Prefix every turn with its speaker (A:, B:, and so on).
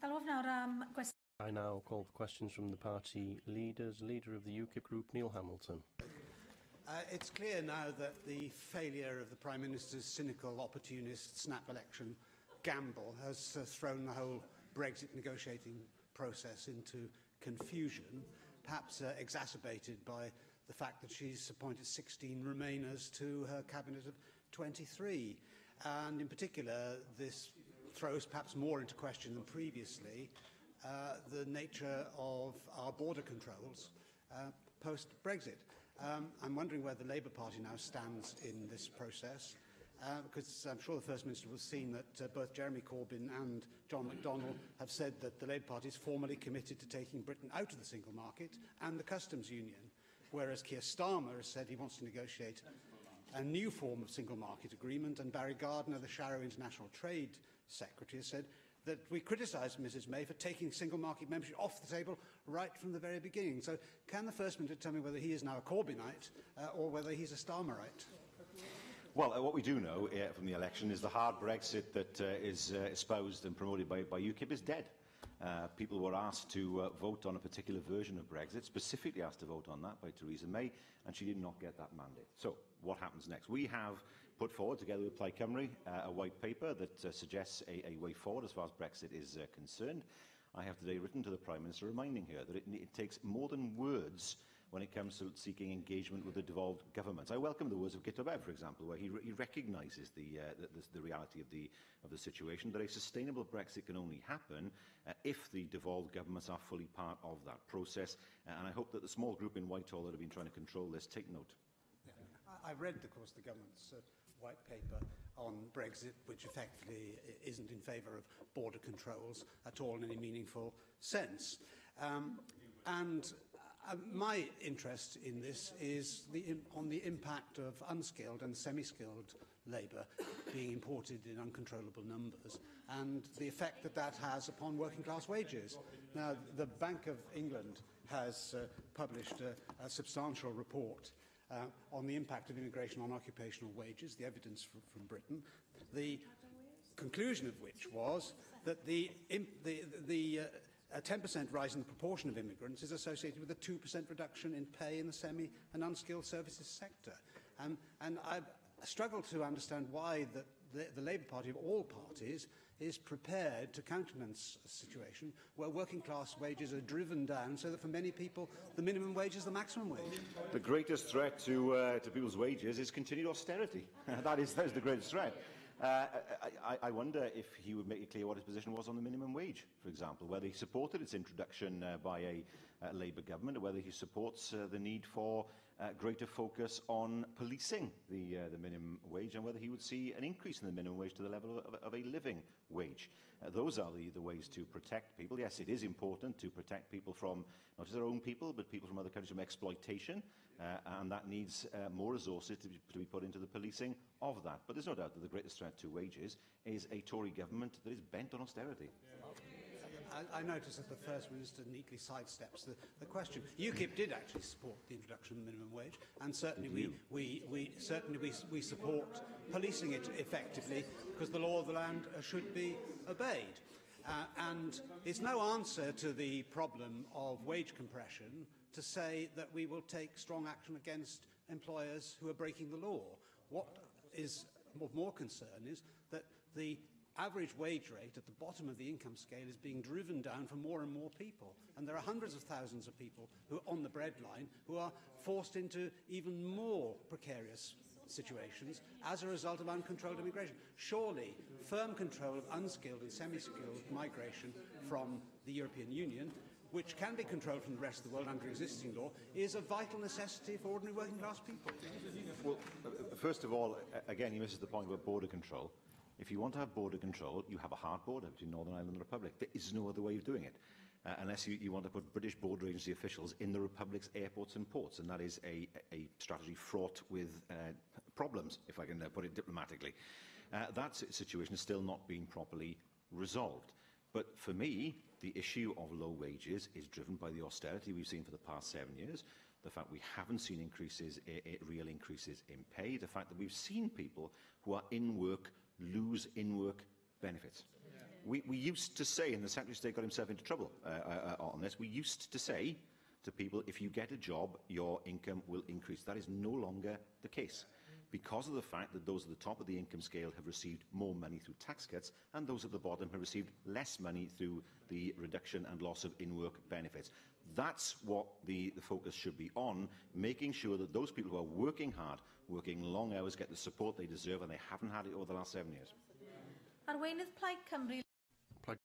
A: Galwodd nawr am gwestiwn.
B: I now call for questions from the party leaders. Leader of the UKIP group, Neil Hamilton.
C: Uh, it's clear now that the failure of the Prime Minister's cynical, opportunist snap election gamble has uh, thrown the whole Brexit negotiating process into confusion, perhaps uh, exacerbated by the fact that she's appointed 16 Remainers to her cabinet of 23. And in particular, this throws perhaps more into question than previously uh, the nature of our border controls uh, post-Brexit. Um, I'm wondering where the Labour Party now stands in this process, uh, because I'm sure the First Minister will have seen that uh, both Jeremy Corbyn and John McDonnell have said that the Labour Party is formally committed to taking Britain out of the single market and the customs union, whereas Keir Starmer has said he wants to negotiate a new form of single market agreement, and Barry Gardiner, the Shadow International Trade Secretary has said that we criticised Mrs May for taking single market membership off the table right from the very beginning. So can the First Minister tell me whether he is now a Corbynite uh, or whether he's a Starmerite?
D: Well, uh, what we do know uh, from the election is the hard Brexit that uh, is uh, espoused and promoted by, by UKIP is dead. Uh, people were asked to uh, vote on a particular version of Brexit, specifically asked to vote on that by Theresa May, and she did not get that mandate. So, what happens next? We have put forward, together with Plaid Cymru, uh, a white paper that uh, suggests a, a way forward as far as Brexit is uh, concerned. I have today written to the Prime Minister reminding her that it, it takes more than words when it comes to seeking engagement with the devolved governments. I welcome the words of Guto Bebb, for example, where he, re he recognises the, uh, the, the reality of the, of the situation, that a sustainable Brexit can only happen uh, if the devolved governments are fully part of that process. Uh, and I hope that the small group in Whitehall that have been trying to control this take note.
C: Yeah. I read, of course, the government's uh, white paper on Brexit, which effectively isn't in favour of border controls at all in any meaningful sense. Um, and uh, my interest in this is the, on the impact of unskilled and semi-skilled labour being imported in uncontrollable numbers and the effect that that has upon working class wages. Now, the Bank of England has uh, published a, a substantial report uh, on the impact of immigration on occupational wages, the evidence from, from Britain, the conclusion of which was that the, the, the uh, A 10% rise in the proportion of immigrants is associated with a 2% reduction in pay in the semi and unskilled services sector. Um, and I struggle to understand why the, the, the Labour Party of all parties is prepared to countenance a situation where working class wages are driven down so that for many people the minimum wage is the maximum wage.
D: The greatest threat to, uh, to people's wages is continued austerity. that, is, that is the greatest threat. Uh, I, I wonder if he would make it clear what his position was on the minimum wage, for example, whether he supported its introduction uh, by a Labour government, whether he supports uh, the need for uh, greater focus on policing the, uh, the minimum wage, and whether he would see an increase in the minimum wage to the level of, of a living wage. Those are the, the ways to protect people. Yes, it is important to protect people from not just their own people, but people from other countries from exploitation, and that needs more resources to be, to be put into the policing of that. But there's no doubt that the greatest threat to wages is a Tory government that is bent on austerity.
C: I, I notice that the First Minister neatly sidesteps the, the question. UKIP did actually support the introduction of the minimum wage, and certainly we, we, we, certainly we, we support policing it effectively, because the law of the land uh, should be obeyed. Uh, and it's no answer to the problem of wage compression to say that we will take strong action against employers who are breaking the law. What is of more concern is that average wage rate at the bottom of the income scale is being driven down for more and more people. And there are hundreds of thousands of people who are on the breadline who are forced into even more precarious situations as a result of uncontrolled immigration. Surely, firm control of unskilled and semi-skilled migration from the European Union which can be controlled from the rest of the world under existing law, is a vital necessity for ordinary working class people.
D: Well, uh, first of all, again, he misses the point about border control. If you want to have border control, you have a hard border between Northern Ireland and the Republic. There is no other way of doing it. Uh, unless you, you want to put British border agency officials in the Republic's airports and ports, and that is a, a strategy fraught with uh, problems, if I can uh, put it diplomatically. Uh, that situation is still not being properly resolved. But for me, the issue of low wages is driven by the austerity we've seen for the past seven years, the fact we haven't seen increases, real increases in pay, the fact that we've seen people who are in work lose in-work benefits. We, we used to say, and the Secretary of State got himself into trouble uh, uh, on this, we used to say to people, if you get a job, your income will increase. That is no longer the case. Because of the fact that those at the top of the income scale have received more money through tax cuts and those at the bottom have received less money through the reduction and loss of in-work benefits. That's what the, the focus should be on, making sure that those people who are working hard, working long hours, get the support they deserve, and they haven't had it over the last seven years.
A: Arweinydd Plaid Cymru